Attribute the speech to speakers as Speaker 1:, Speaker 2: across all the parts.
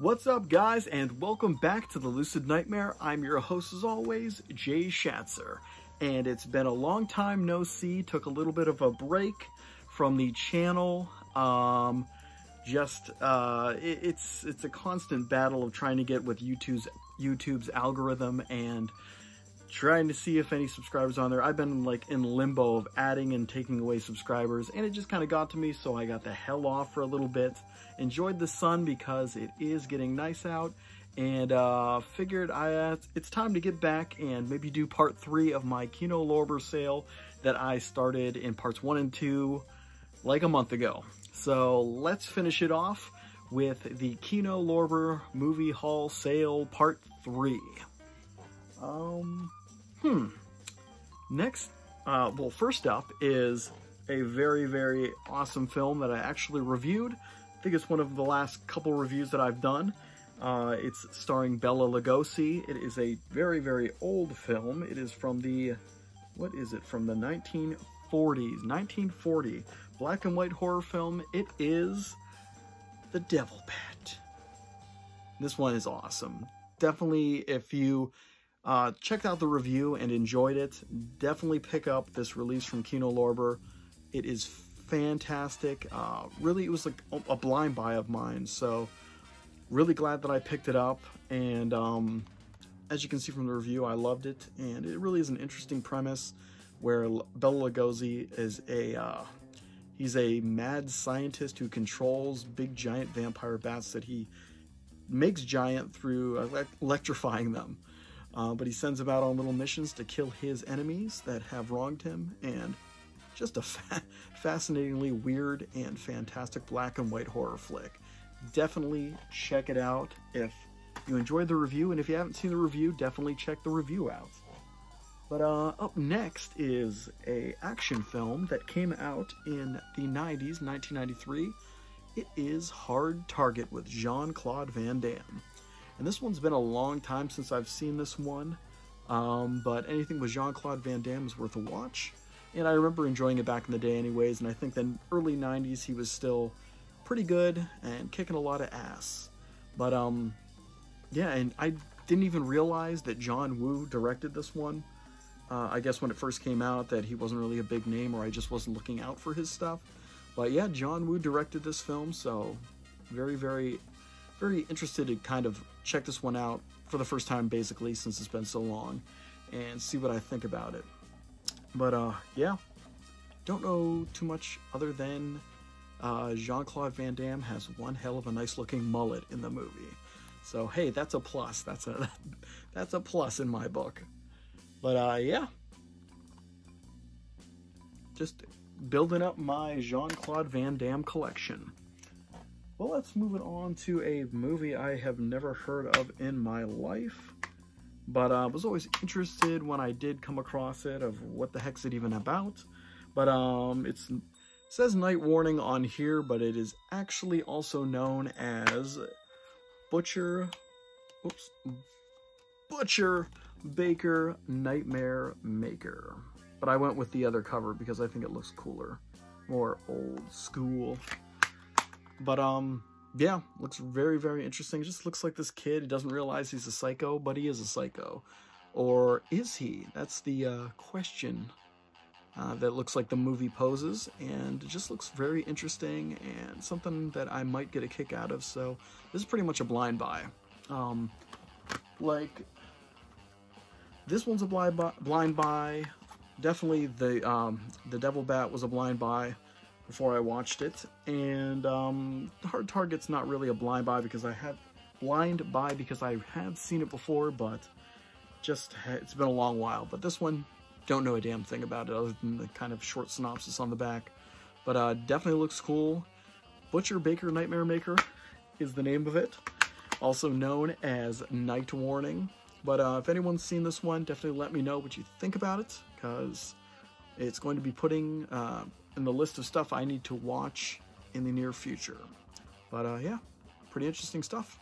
Speaker 1: What's up, guys, and welcome back to the Lucid Nightmare. I'm your host, as always, Jay Shatzer, and it's been a long time no see. Took a little bit of a break from the channel. Um, just uh, it, it's it's a constant battle of trying to get with YouTube's YouTube's algorithm and trying to see if any subscribers on there. I've been like in limbo of adding and taking away subscribers and it just kind of got to me so I got the hell off for a little bit. Enjoyed the sun because it is getting nice out and uh, figured I uh, it's time to get back and maybe do part three of my Kino Lorber sale that I started in parts one and two like a month ago. So let's finish it off with the Kino Lorber movie haul sale part three. Um, hmm. Next, uh, well, first up is a very, very awesome film that I actually reviewed. I think it's one of the last couple reviews that I've done. Uh, it's starring Bela Lugosi. It is a very, very old film. It is from the, what is it, from the 1940s, 1940 black and white horror film. It is The Devil Bat. This one is awesome. Definitely, if you uh, checked out the review and enjoyed it, definitely pick up this release from Kino Lorber. It is fantastic. Uh, really, it was like a blind buy of mine, so really glad that I picked it up. And um, as you can see from the review, I loved it. And it really is an interesting premise where Bela Lugosi is a uh, he's a mad scientist who controls big giant vampire bats that he makes giant through electrifying them. Uh, but he sends him out on little missions to kill his enemies that have wronged him, and just a fa fascinatingly weird and fantastic black and white horror flick. Definitely check it out if you enjoyed the review, and if you haven't seen the review, definitely check the review out. But uh, up next is a action film that came out in the 90s, 1993. It is Hard Target with Jean-Claude Van Damme. And this one's been a long time since I've seen this one, um, but anything with Jean-Claude Van Damme is worth a watch. And I remember enjoying it back in the day anyways, and I think then early 90s he was still pretty good and kicking a lot of ass. But um, yeah, and I didn't even realize that John Woo directed this one. Uh, I guess when it first came out that he wasn't really a big name or I just wasn't looking out for his stuff. But yeah, John Woo directed this film, so very, very very interested to kind of check this one out for the first time, basically, since it's been so long, and see what I think about it. But uh, yeah, don't know too much other than uh, Jean-Claude Van Damme has one hell of a nice looking mullet in the movie. So hey, that's a plus. That's a that's a plus in my book. But uh, yeah, just building up my Jean-Claude Van Damme collection. Well, let's move it on to a movie I have never heard of in my life. But I uh, was always interested when I did come across it of what the heck's it even about. But um, it says Night Warning on here, but it is actually also known as Butcher, oops, Butcher Baker Nightmare Maker. But I went with the other cover because I think it looks cooler, more old school. But um, yeah, looks very, very interesting. It just looks like this kid, he doesn't realize he's a psycho, but he is a psycho. Or is he? That's the uh, question uh, that looks like the movie poses, and it just looks very interesting and something that I might get a kick out of. So this is pretty much a blind buy. Um, like this one's a blind buy. Blind buy. Definitely the um, the Devil Bat was a blind buy before I watched it. And um, Hard Target's not really a blind buy because I have blind buy because I have seen it before, but just it's been a long while. But this one, don't know a damn thing about it other than the kind of short synopsis on the back. But uh, definitely looks cool. Butcher Baker Nightmare Maker is the name of it, also known as Night Warning. But uh, if anyone's seen this one, definitely let me know what you think about it, because it's going to be putting uh, in the list of stuff I need to watch in the near future. But uh, yeah, pretty interesting stuff.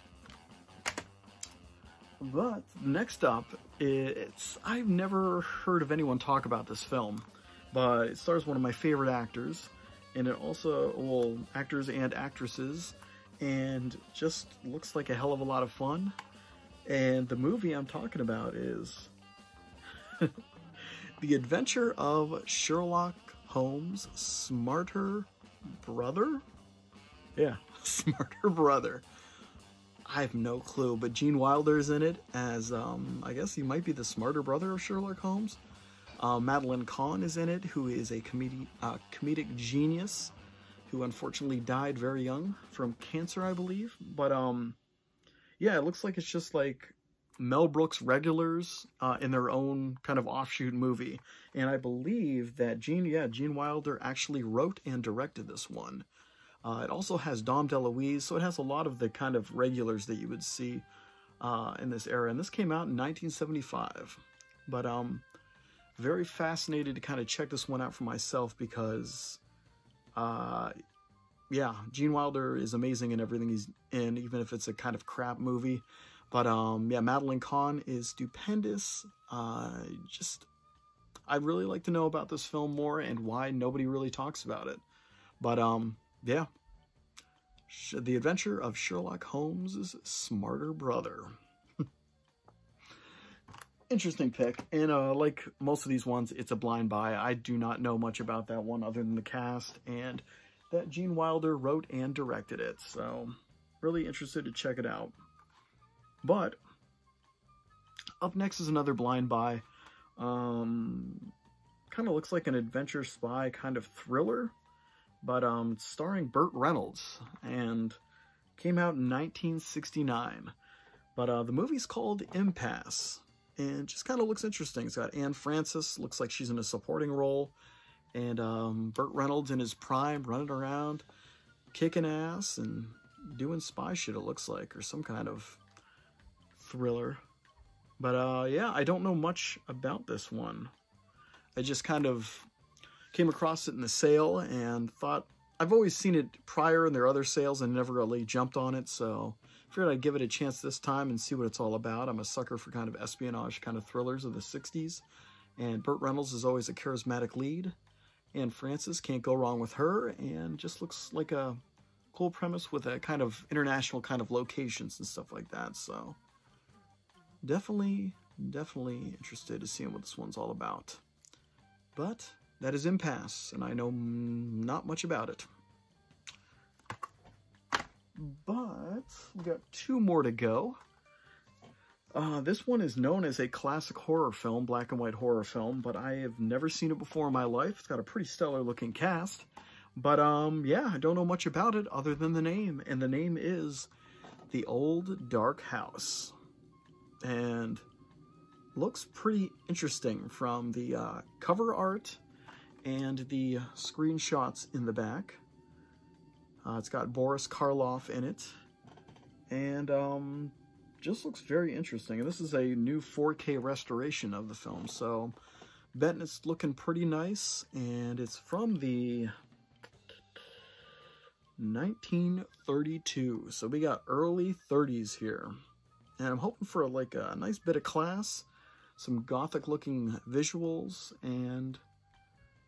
Speaker 1: But next up, it's I've never heard of anyone talk about this film, but it stars one of my favorite actors, and it also well actors and actresses, and just looks like a hell of a lot of fun. And the movie I'm talking about is The Adventure of Sherlock Holmes' Smarter Brother? Yeah, Smarter Brother. I have no clue, but Gene Wilder's in it as, um, I guess he might be the smarter brother of Sherlock Holmes. Uh, Madeline Kahn is in it, who is a comedi uh, comedic genius who unfortunately died very young from cancer, I believe. But, um, yeah, it looks like it's just like Mel Brooks regulars uh, in their own kind of offshoot movie. And I believe that Gene, yeah, Gene Wilder actually wrote and directed this one. Uh, it also has Dom DeLuise, so it has a lot of the kind of regulars that you would see uh, in this era. And this came out in 1975. But um, very fascinated to kind of check this one out for myself because, uh, yeah, Gene Wilder is amazing in everything he's in, even if it's a kind of crap movie. But um, yeah, Madeline Kahn is stupendous. Uh, just, I'd really like to know about this film more and why nobody really talks about it. But um, yeah. The Adventure of Sherlock Holmes' Smarter Brother. Interesting pick. And uh, like most of these ones, it's a blind buy. I do not know much about that one other than the cast and that Gene Wilder wrote and directed it. So really interested to check it out. But up next is another blind buy. Um, kind of looks like an adventure spy kind of thriller but um, starring Burt Reynolds and came out in 1969. But uh, the movie's called Impasse and just kind of looks interesting. It's got Anne Francis, looks like she's in a supporting role, and um, Burt Reynolds in his prime running around, kicking ass and doing spy shit, it looks like, or some kind of thriller. But uh, yeah, I don't know much about this one. I just kind of came across it in the sale and thought I've always seen it prior in their other sales and never really jumped on it, so figured I'd give it a chance this time and see what it's all about. I'm a sucker for kind of espionage kind of thrillers of the 60s, and Burt Reynolds is always a charismatic lead, Anne Francis can't go wrong with her, and just looks like a cool premise with a kind of international kind of locations and stuff like that, so definitely, definitely interested to see what this one's all about. But that is Impasse, and I know not much about it. But we got two more to go. Uh, this one is known as a classic horror film, black and white horror film, but I have never seen it before in my life. It's got a pretty stellar looking cast. But um, yeah, I don't know much about it other than the name, and the name is The Old Dark House. And looks pretty interesting from the uh, cover art and the screenshots in the back. Uh, it's got Boris Karloff in it, and um, just looks very interesting. And this is a new 4K restoration of the film, so betting it's looking pretty nice, and it's from the 1932, so we got early 30s here. And I'm hoping for like a nice bit of class, some gothic looking visuals, and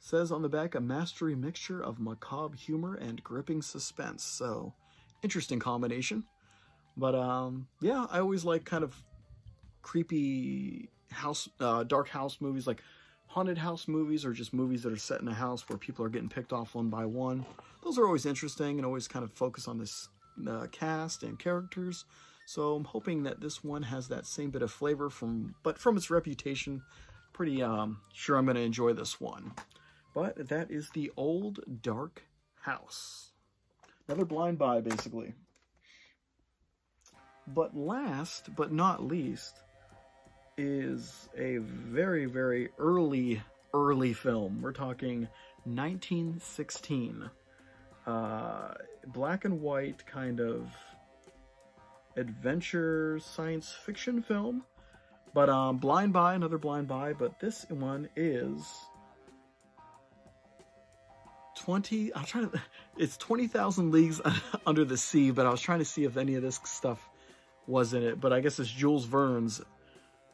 Speaker 1: Says on the back, a mastery mixture of macabre humor and gripping suspense. So, interesting combination. But, um, yeah, I always like kind of creepy house, uh, dark house movies, like haunted house movies or just movies that are set in a house where people are getting picked off one by one. Those are always interesting and always kind of focus on this uh, cast and characters. So I'm hoping that this one has that same bit of flavor from, but from its reputation, pretty um, sure I'm going to enjoy this one. But that is the Old Dark House. Another blind buy, basically. But last but not least is a very, very early, early film. We're talking 1916. Uh, black and white kind of adventure science fiction film. But um, blind buy, another blind buy, but this one is 20, I'm trying to, it's 20,000 Leagues Under the Sea, but I was trying to see if any of this stuff was in it, but I guess it's Jules Verne's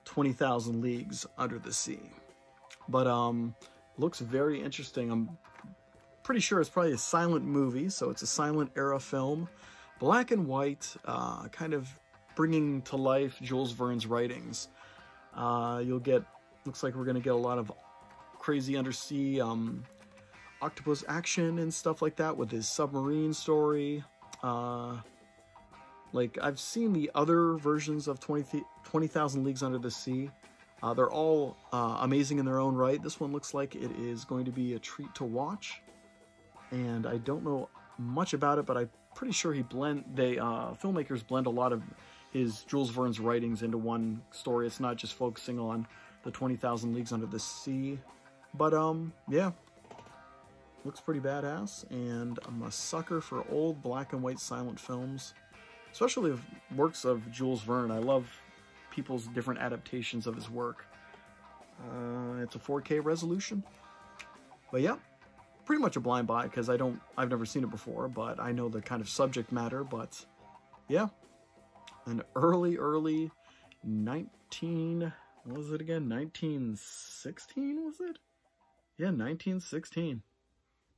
Speaker 1: 20,000 Leagues Under the Sea. But, um, looks very interesting. I'm pretty sure it's probably a silent movie, so it's a silent era film. Black and white, uh, kind of bringing to life Jules Verne's writings. Uh, you'll get, looks like we're going to get a lot of crazy undersea um, octopus action and stuff like that with his submarine story. Uh, like, I've seen the other versions of 20,000 20, Leagues Under the Sea. Uh, they're all uh, amazing in their own right. This one looks like it is going to be a treat to watch. And I don't know much about it, but I'm pretty sure he blend they uh, filmmakers blend a lot of his Jules Verne's writings into one story. It's not just focusing on the 20,000 Leagues Under the Sea. But, um, yeah. Looks pretty badass, and I'm a sucker for old black and white silent films, especially works of Jules Verne. I love people's different adaptations of his work. Uh, it's a 4K resolution. But yeah, pretty much a blind buy because I don't, I've never seen it before, but I know the kind of subject matter, but yeah, an early, early 19, what was it again? 1916 was it? Yeah, 1916.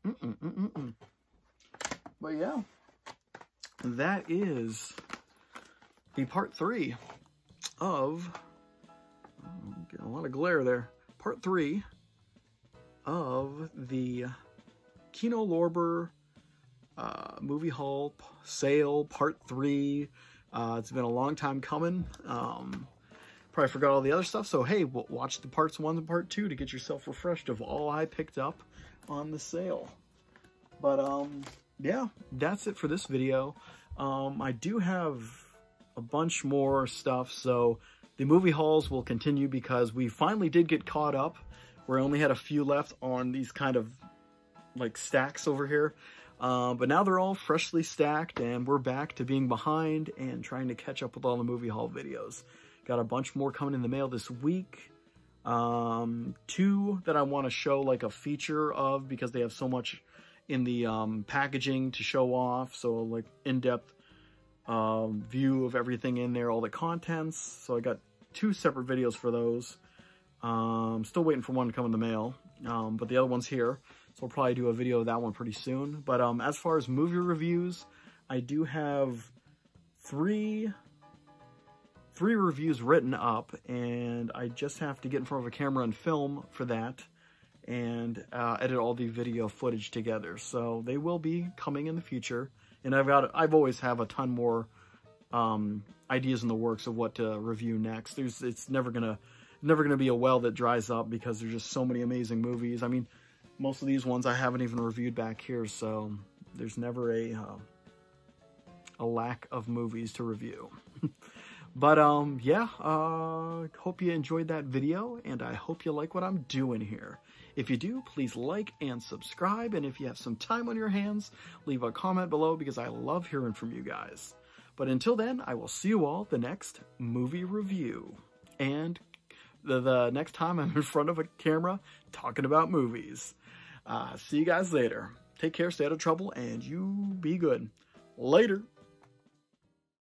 Speaker 1: Mm -mm, mm but yeah, that is the part three of, oh, getting a lot of glare there, part three of the Kino Lorber uh, movie haul sale part three uh, it's been a long time coming. Um, probably forgot all the other stuff. So, hey, watch the parts one and part two to get yourself refreshed of all I picked up on the sale. But, um, yeah, that's it for this video. Um, I do have a bunch more stuff. So the movie hauls will continue because we finally did get caught up. We only had a few left on these kind of like stacks over here. Uh, but now they're all freshly stacked and we're back to being behind and trying to catch up with all the movie haul videos. Got a bunch more coming in the mail this week. Um, two that I want to show like a feature of because they have so much in the um, packaging to show off. So like in-depth um, view of everything in there, all the contents. So I got two separate videos for those. Um, still waiting for one to come in the mail, um, but the other one's here. So I'll probably do a video of that one pretty soon. But um, as far as movie reviews, I do have three three reviews written up and I just have to get in front of a camera and film for that and uh, edit all the video footage together. So they will be coming in the future. And I've got, I've always have a ton more um, ideas in the works of what to review next. There's, it's never gonna, never gonna be a well that dries up because there's just so many amazing movies. I mean, most of these ones I haven't even reviewed back here, so there's never a uh, a lack of movies to review. but um, yeah, uh, hope you enjoyed that video, and I hope you like what I'm doing here. If you do, please like and subscribe, and if you have some time on your hands, leave a comment below because I love hearing from you guys. But until then, I will see you all the next movie review. And the, the next time I'm in front of a camera talking about movies. Uh, see you guys later. Take care, stay out of trouble, and you be good. Later.